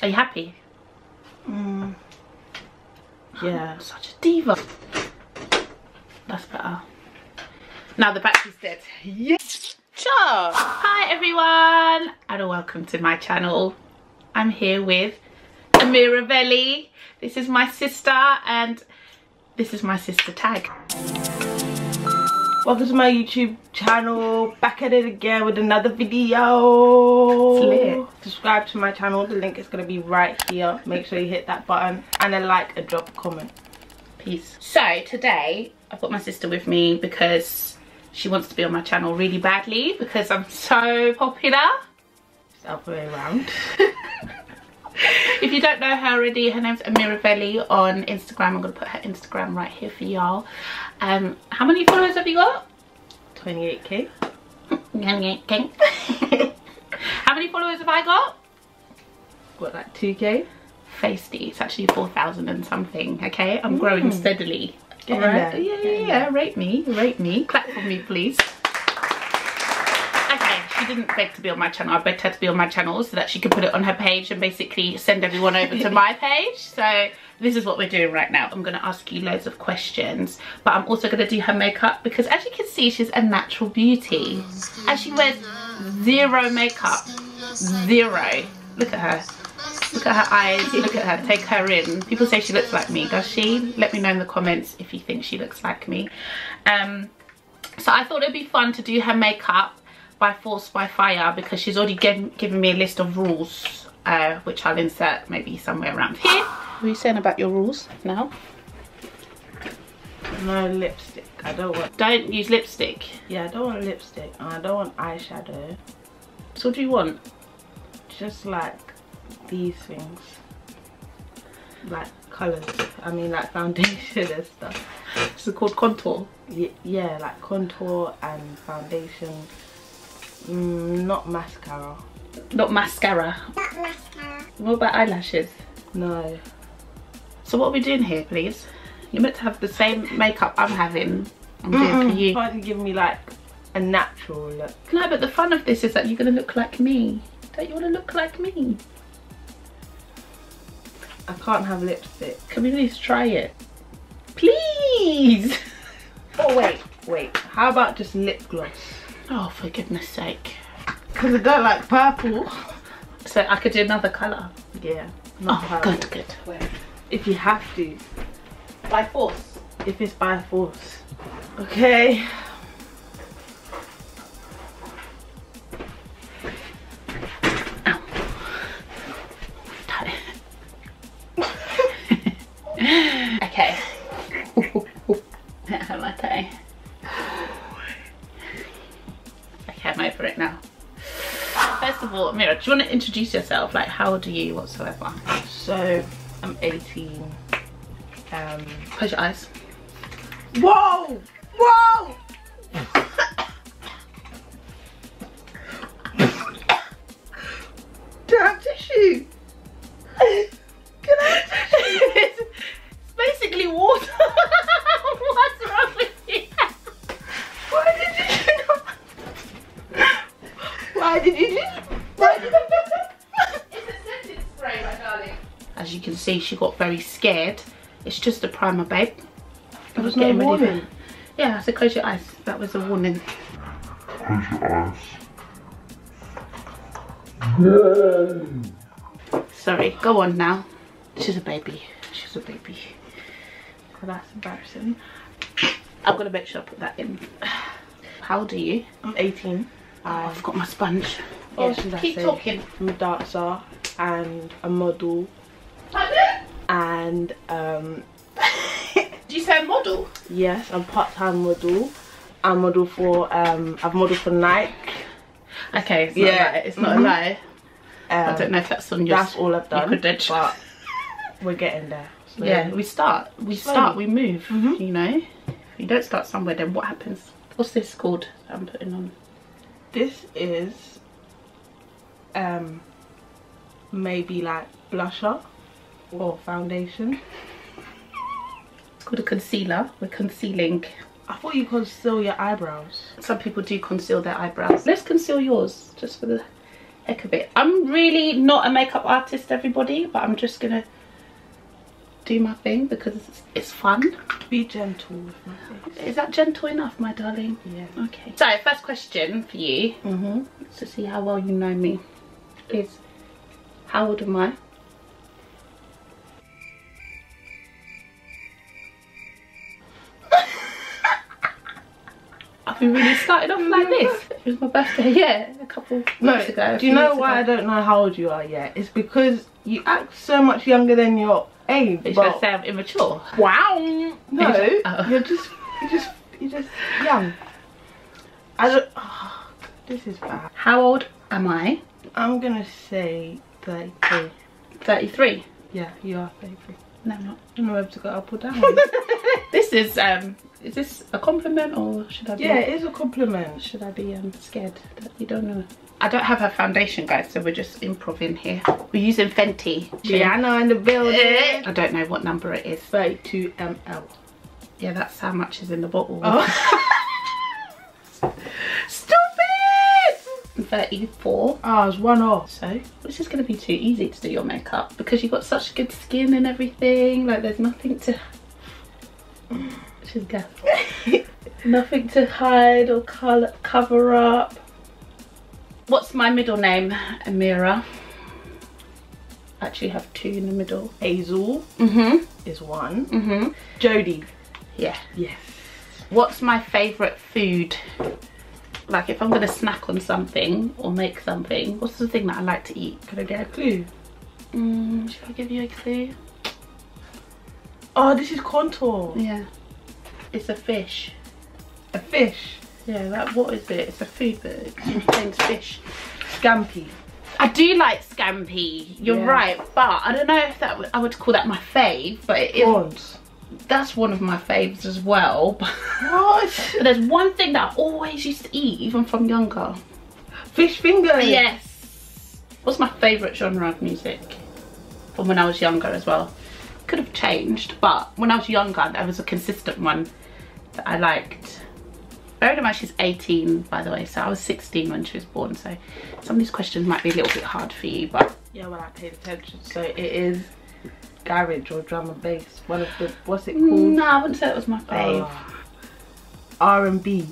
Are you happy? Mm. Yeah. I'm such a diva. That's better. Now the battery's dead. Yes. Sure. Hi everyone and welcome to my channel. I'm here with Amira Velli. This is my sister and this is my sister tag. Welcome to my YouTube channel. Back at it again with another video. Subscribe to my channel. The link is going to be right here. Make sure you hit that button and a like and drop a comment. Peace. So today I've got my sister with me because she wants to be on my channel really badly because I'm so popular. It's the other way around. if you don't know her already, her name's Amira Velli on Instagram. I'm going to put her Instagram right here for y'all. Um, how many followers have you got? 28k. 28k. how many followers have I got? What, like 2k? Feisty. It's actually 4,000 and something, okay? I'm mm. growing steadily. All right. Yeah, yeah, yeah. Rate me. Rate me. Clap for me, please she didn't beg to be on my channel. I begged her to be on my channel so that she could put it on her page and basically send everyone over to my page. So this is what we're doing right now. I'm going to ask you loads of questions, but I'm also going to do her makeup because as you can see, she's a natural beauty. And she wears zero makeup. Zero. Look at her. Look at her eyes. Look at her. Take her in. People say she looks like me. Does she? Let me know in the comments if you think she looks like me. Um, so I thought it'd be fun to do her makeup by force by fire because she's already given, given me a list of rules uh, which I'll insert maybe somewhere around here. What are you saying about your rules now? No lipstick. I don't want. Don't use lipstick. Yeah, I don't want lipstick. I don't want eyeshadow. So what do you want? Just like these things. Like colours. I mean like foundation and stuff. This Is called contour? Y yeah, like contour and foundation Mm, not mascara. Not mascara? Not mascara. What about eyelashes? No. So what are we doing here, please? You're meant to have the same makeup I'm having. I'm doing mm -mm. for you. Trying to give me like a natural look. No, but the fun of this is that you're going to look like me. Don't you want to look like me? I can't have lipstick. Can we at least try it? Please! oh, wait, wait. How about just lip gloss? Oh, for goodness sake. Because I don't like purple. So I could do another colour? Yeah. Oh, purple. good, good. If you have to. By force? If it's by force. Okay. okay. I'm it now. First of all, Mira, do you want to introduce yourself? Like, how old are you whatsoever? So, I'm 18. Um, Close your eyes. Whoa! As you can see, she got very scared. It's just a primer, babe. There was no warning. Yeah, so close your eyes. That was a warning. Close your eyes. Sorry, go on now. She's a baby. She's a baby. Oh, that's embarrassing. I'm gonna make sure I put that in. How old are you? I'm 18. Oh, I've got my sponge. Oh, yeah, keep talking. I'm a dancer and a model. Pardon? And um Do you say model? Yes, I'm part-time model. I model for um I've modeled for Nike. Okay, it's yeah. not it's not mm -hmm. a lie. Um, I don't know if that's on your That's all I've done. But we're getting there. So yeah, we start. We slowly. start, we move, mm -hmm. you know? If you don't start somewhere then what happens? What's this called I'm putting on? this is um maybe like blusher or foundation it's called a concealer we're concealing I thought you conceal your eyebrows some people do conceal their eyebrows let's conceal yours just for the heck of it. I'm really not a makeup artist, everybody, but I'm just gonna do my thing because it's, it's fun. Be gentle with my face. Is that gentle enough, my darling? Yeah. Okay. So, first question for you, Mm-hmm. to see how well you know me, is how old am I? Have we really started off like this? It was my birthday, yeah, a couple No, weeks ago. do you know weeks why I don't know how old you are yet? It's because you act so much younger than your age. Are you going say I'm immature? wow, no, Oh. you're just, you're just, you're just young. I don't. ah, this is bad. How old am I? I'm gonna say 33. 33. Yeah, you are 33. No, I'm not. I don't know whether to go up or down. This is, um, is this a compliment or should I be? yeah, it is a compliment. Should I be um, scared that you don't know? I don't have her foundation, guys, so we're just improving here. We're using Fenty. Rihanna in the building. I don't know what number it is. 32 ml. Yeah, that's how much is in the bottle. Oh. 34. Ah, I was one off. So, it's just going to be too easy to do your makeup because you've got such good skin and everything. Like, there's nothing to... She's gas. nothing to hide or color, cover up. What's my middle name? Amira. I actually have two in the middle. Hazel Mm-hmm. is one. Mm-hmm. Jodie. Yeah. Yes. What's my favourite food? Like if I'm gonna snack on something or make something, what's the thing that I like to eat? Can I get a clue? Mm, should I give you a clue? Oh, this is contour. Yeah. It's a fish. A fish. Yeah, that what is it? It's a food but it contains fish. Scampi. I do like scampi, you're Yeah. right, but I don't know if that would, I would call that my fave, but it is, Prawns. That's one of my faves as well. What? but there's one thing that I always used to eat, even from younger. Fish fingers. Yes. What's my favourite genre of music? From when I was younger as well. Could have changed, but when I was younger, there was a consistent one that I liked. Bearing in mind she's 18, by the way, so I was 16 when she was born, so some of these questions might be a little bit hard for you, but Yeah, well, I paid attention. So it is garage or drum and bass. One of the what's it called? no, I wouldn't say it was my fave. Oh. R and B.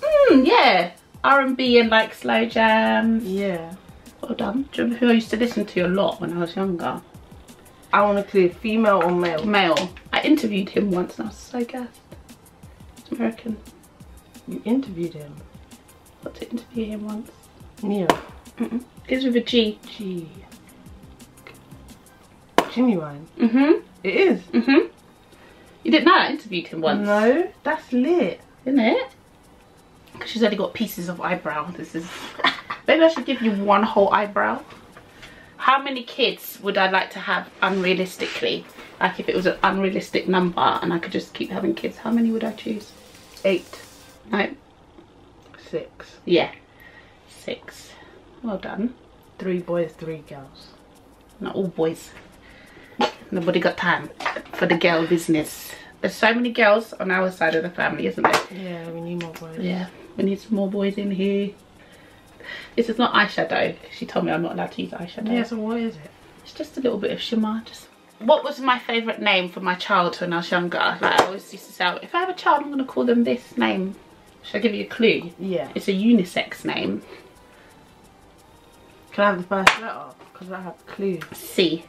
Mm, yeah, R&B and like slow jams. Yeah. Well done. Do you remember who I used to listen to a lot when I was younger? I want to clear female or male. Male. I interviewed him once and I was so gassed. He's American. You interviewed him. Got to interview him once. Ne-Yo. Mm-mm. Gives with a G. G. Ginuwine. Mhm. It is. Mhm. You didn't interview I interviewed him once. No, that's lit. Isn't it? Because she's only got pieces of eyebrow. This is. Maybe I should give you one whole eyebrow. How many kids would I like to have unrealistically? Like if it was an unrealistic number and I could just keep having kids, how many would I choose? Eight. No. Six. Yeah. Six. Well done. Three boys, three girls. Not all boys. Nobody got time for the girl business. There's so many girls on our side of the family, isn't there? Yeah, we need more boys. Yeah, we need some more boys in here. This is not eyeshadow. She told me I'm not allowed to use eyeshadow. Yeah, so what is it? It's just a little bit of shimmer. Just what was my favourite name for my child when I was younger? Like I always used to say, if I have a child, I'm gonna call them this name. Should I give you a clue? Yeah. It's a unisex name. Can I have the first letter? Because I have a clue. C.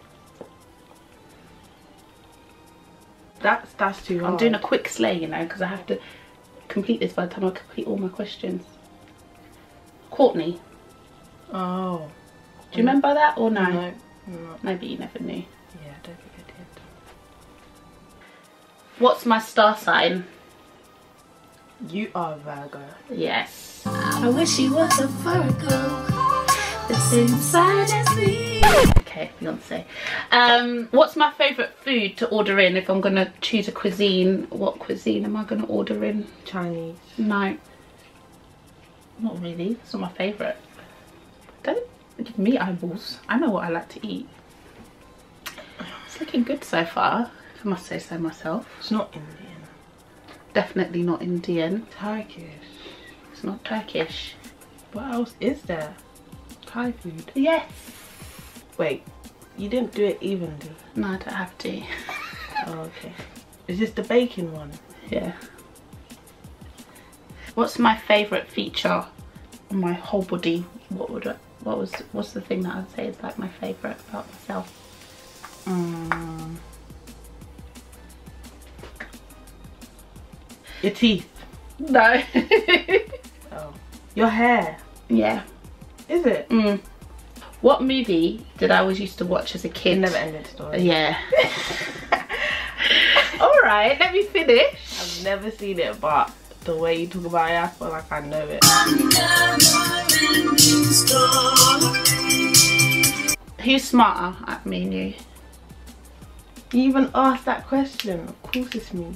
That's that's too hard. I'm doing a quick slay, you know, because I have to complete this by the time I complete all my questions. Courtney. Oh. Do you remember that or no? No. no. Maybe you never knew. Yeah, I don't think I did. What's my star sign? You are Virgo. Yes. I wish he was a Virgo. The same sign as me. Okay, Beyonce. Um, what's my favourite food to order in if I'm gonna choose a cuisine? What cuisine am I gonna order in? Chinese. No. Not really. It's not my favourite. Don't give me eyeballs. I know what I like to eat. It's looking good so far, if I must say so myself. It's not Indian. Definitely not Indian. Turkish. It's not Turkish. What else is there? Thai food. Yes. Wait, you didn't do it evenly. No, I don't have to. Oh, okay. Is this the baking one? Yeah. What's my favourite feature on my whole body? What would I, what was what's the thing that I'd say is like my favourite about myself? Mm. Your teeth. No. Oh. Your hair. yeah. Is it? Mm. What movie did I always used to watch as a kid? never ended story. Yeah. All right, let me finish. I've never seen it, but the way you talk about it, I feel like I know it. Who's smarter at me and you? You even asked that question. Of course it's me.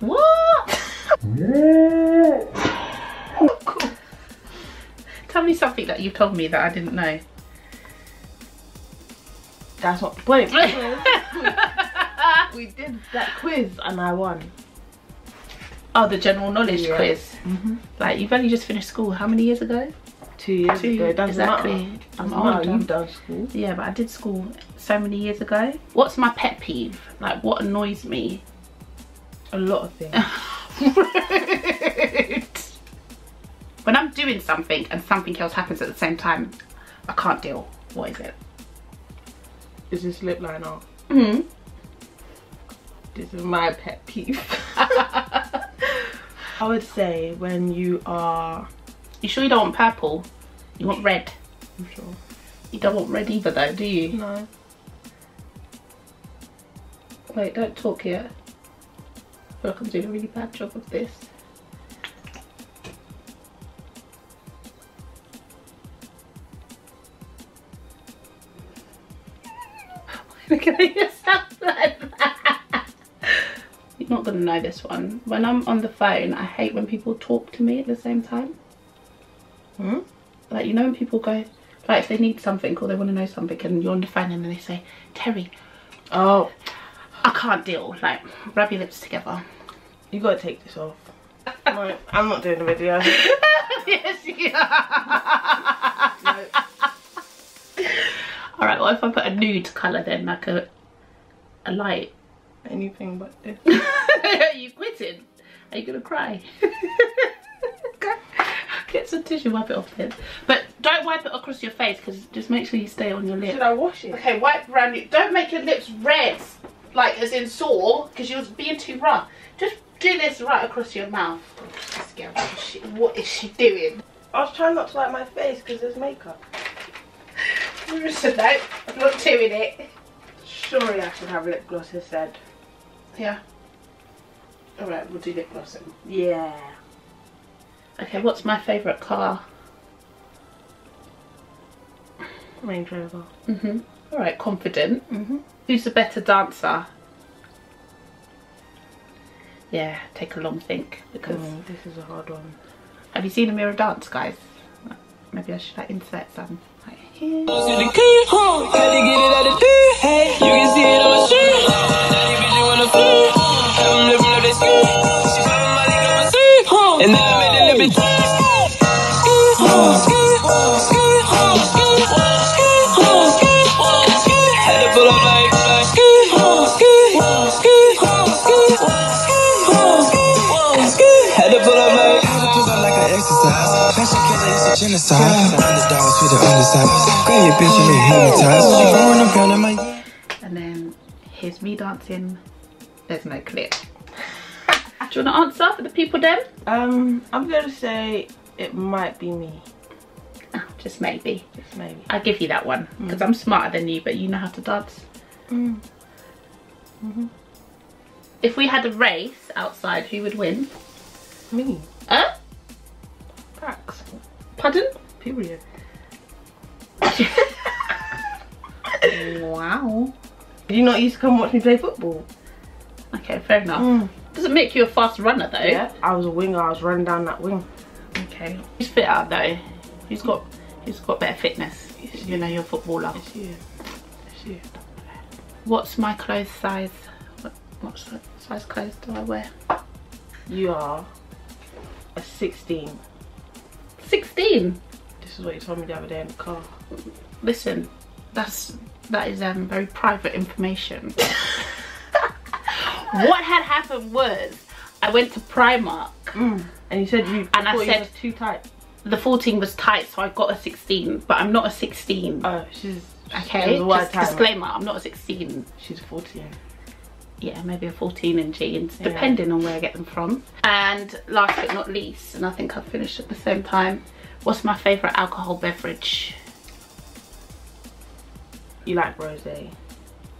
What? Cool. Tell me something that you told me that I didn't know. That's not the point. we did that quiz and I won. Oh, the general knowledge Yeah. quiz. Mm-hmm. Like you've only just finished school. How many years ago? Two years Two, ago. Doesn't exactly. matter. I'm older. You've done school. Yeah, but I did school so many years ago. What's my pet peeve? Like what annoys me? A lot of things. when I'm doing something and something else happens at the same time, I can't deal. What is it? Is this lip liner? Mm. This is my pet peeve. I would say when you are. You sure you don't want purple? You want red? I'm sure. You don't want red either though, do you? No. Wait, don't talk yet. I feel like I'm doing a really bad job of this. Look at yourself like that. You're not gonna know this one. When I'm on the phone, I hate when people talk to me at the same time. Hmm? Like you know when people go, like if they need something or they want to know something, and you're on the phone and then they say, "Terri, Oh, I can't deal." Like rub your lips together. you gotta take this off. no, I'm not doing the video. yes, you are. All right. What if I put a nude color then, like a a light? Anything but this. you quitting? Are you gonna cry? Get some tissue, wipe it off then. But don't wipe it across your face because just make sure you stay on your lips. Should I wash it? Okay, wipe around it. Don't make your lips red, like as in sore, because you're being too rough. Just do this right across your mouth. What is she, what is she doing? I was trying not to like my face because there's makeup. So no, I'm not doing it. Surely I should have lip gloss instead. Yeah. All right, we'll do lip glossing. Yeah. Okay, what's my favourite car? Range Rover. Mhm. All right, confident. Mm-hmm. Who's the better dancer? Yeah, take a long think because Mm, this is a hard one. have you seen Amira dance, guys? Maybe I should like insert some. Like, here. Exercise. Killer, it's a genocide. Underdogs for the underside. Grab your bitch and make hypnotized. She growing up in my. And then here's me dancing. There's no clip. Do you want to answer for the people then? Um, I'm gonna say it might be me. Ah, just maybe. Just maybe. I'll give you that one because I'm smarter than you, but you know how to dance. Mm. If we had a race outside, who would win? Me. Huh? Facts. Pardon? Period. Wow. Did you not used to come watch me play football? Okay, fair enough. Mm. Doesn't make you a fast runner though. Yeah. I was a winger. I was running down that wing. Okay. Who's fitter though? Who's got who's got better fitness? You know, you're a footballer. It's you. It's you. What's my clothes size? What, what size clothes do I wear? You are a 16. 16. This is what you told me the other day in the car. Listen, that's that is um very private information. what had happened was I went to Primark. And you said you And I said- too tight. The 14 was tight, so I got a 16, but I'm not a 16. Oh, she's okay, was a wide just disclaimer, I'm not a 16. She's 14. Yeah maybe a 14 in jeans Yeah. depending on where I get them from. And last but not least and I think I've finished at the same time what's my favourite alcohol beverage? You like rosé,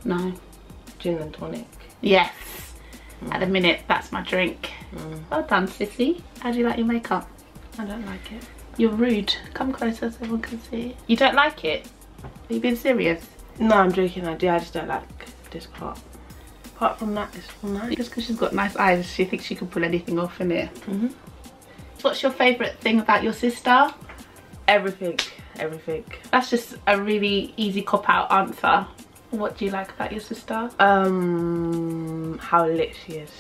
no. Gin and tonic. yes. Mm. At the minute that's my drink. Mm. Well done sissy. How do you like your makeup? I don't like it. you're rude. Come closer so everyone can see. You don't like it? Are you being serious? No, I'm joking. I do. I just don't like this part. Apart from that, it's all nice. just because she's got nice eyes she thinks she can pull anything off in it Mhm. what's your favourite thing about your sister Everything, everything. That's just a really easy cop out answer. What do you like about your sister? Um, how lit she is.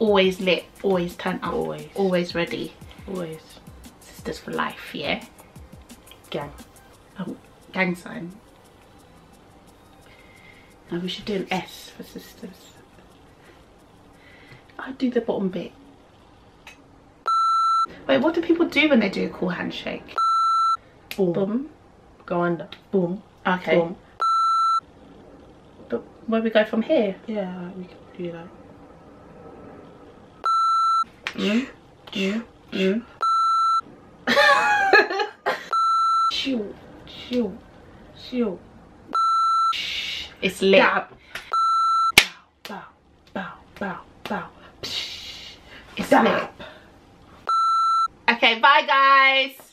Always lit, always turn up, Always. always ready. Always. Sisters for life, yeah? Gang. Oh, gang sign. No, we should do an S for sisters. I'll do the bottom bit. Wait, what do people do when they do a cool handshake? Boom. Boom. Go under. Boom. Okay. Boom. But where we go from here? Yeah, we can do that. Mm. Mm. Mm. Shoo, shoo, shoo. It's lit. Dab. Bow, bow, bow, bow. It's lit. Okay, bye guys.